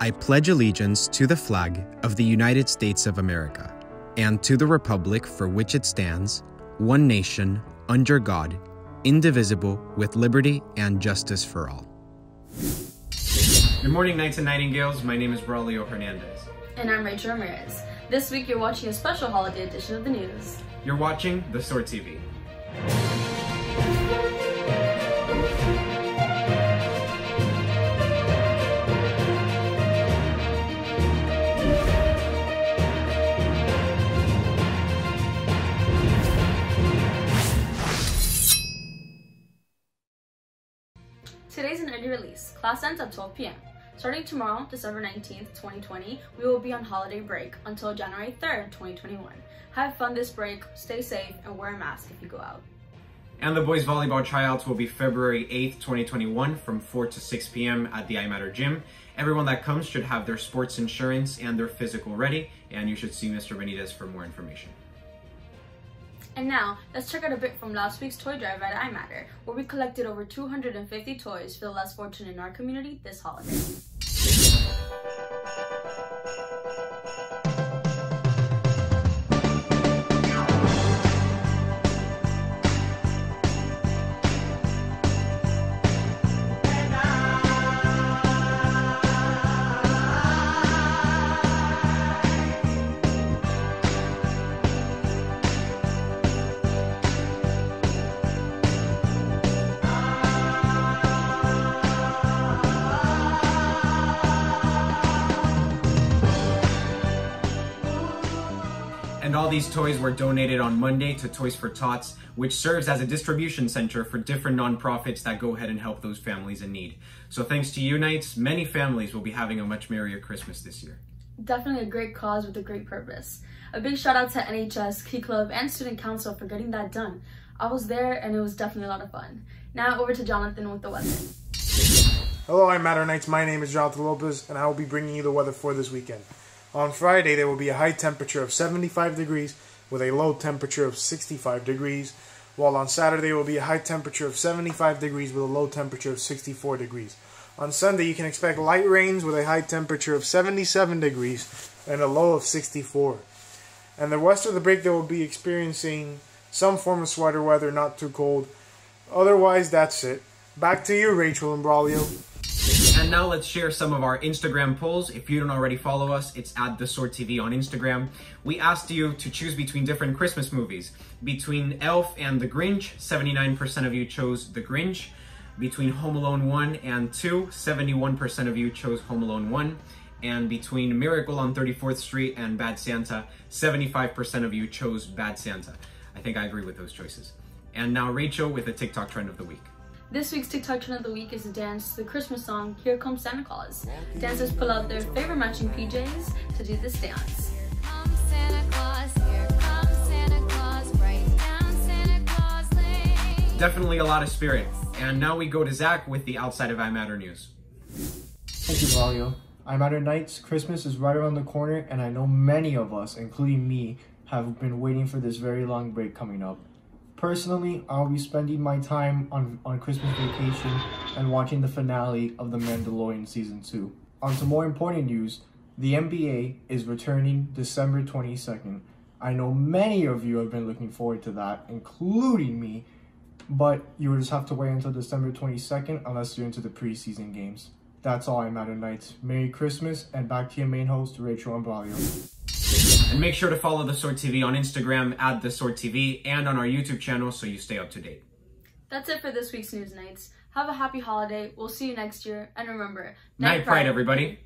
I pledge allegiance to the flag of the United States of America and to the republic for which it stands, one nation, under God, indivisible, with liberty and justice for all. Good morning, Knights and Nightingales. My name is Braulio Hernandez. And I'm Rachel Ramirez. This week you're watching a special holiday edition of the news. You're watching The Sword TV. Today's an early release. Class ends at 12 p.m. Starting tomorrow, December 19th, 2020, we will be on holiday break until January 3rd, 2021. Have fun this break, stay safe, and wear a mask if you go out. And the boys volleyball tryouts will be February 8th, 2021 from 4 to 6 p.m. at the iMatter Gym. Everyone that comes should have their sports insurance and their physical ready, and you should see Mr. Benitez for more information. And now, let's check out a bit from last week's toy drive at iMatter, where we collected over 250 toys for the less fortunate in our community this holiday. All these toys were donated on Monday to Toys for Tots, which serves as a distribution center for different nonprofits that go ahead and help those families in need. So thanks to you, Knights, many families will be having a much merrier Christmas this year. Definitely a great cause with a great purpose. A big shout out to NHS, Key Club, and Student Council for getting that done. I was there and it was definitely a lot of fun. Now over to Jonathan with the weather. Hello, iMatter Knights. My name is Jonathan Lopez, and I will be bringing you the weather for this weekend. On Friday, there will be a high temperature of 75 degrees with a low temperature of 65 degrees, while on Saturday, there will be a high temperature of 75 degrees with a low temperature of 64 degrees. On Sunday, you can expect light rains with a high temperature of 77 degrees and a low of 64. And the rest of the break, they will be experiencing some form of sweater weather, not too cold. Otherwise, that's it. Back to you, Rachel and Braulio. And now let's share some of our Instagram polls. If you don't already follow us, it's at The Sword TV on Instagram. We asked you to choose between different Christmas movies. Between Elf and The Grinch, 79% of you chose The Grinch. Between Home Alone 1 and 2, 71% of you chose Home Alone 1. And between Miracle on 34th Street and Bad Santa, 75% of you chose Bad Santa. I think I agree with those choices. And now Rachel with the TikTok trend of the week. This week's TikTok trend of the week is a dance to the Christmas song Here Comes Santa Claus. Dancers pull out their favorite matching PJs to do this dance. Comes Santa Claus, here comes Santa Claus, right down Santa Claus Lane. Definitely a lot of spirit. And now we go to Zach with the Outside of iMatter news. Thank you, Braulio. iMatter Knights. Christmas is right around the corner, and I know many of us, including me, have been waiting for this very long break coming up. Personally, I'll be spending my time on, on Christmas vacation and watching the finale of The Mandalorian Season 2. On to more important news, the NBA is returning December 22nd. I know many of you have been looking forward to that, including me, but you will just have to wait until December 22nd unless you're into the preseason games. That's all iMatter Knights. Merry Christmas, and back to your main host, Rachel and Braulio. And make sure to follow The Sword TV on Instagram at The Sword TV and on our YouTube channel so you stay up to date. That's it for this week's News Nights. Have a happy holiday. We'll see you next year. And remember, Knight Pride, everybody.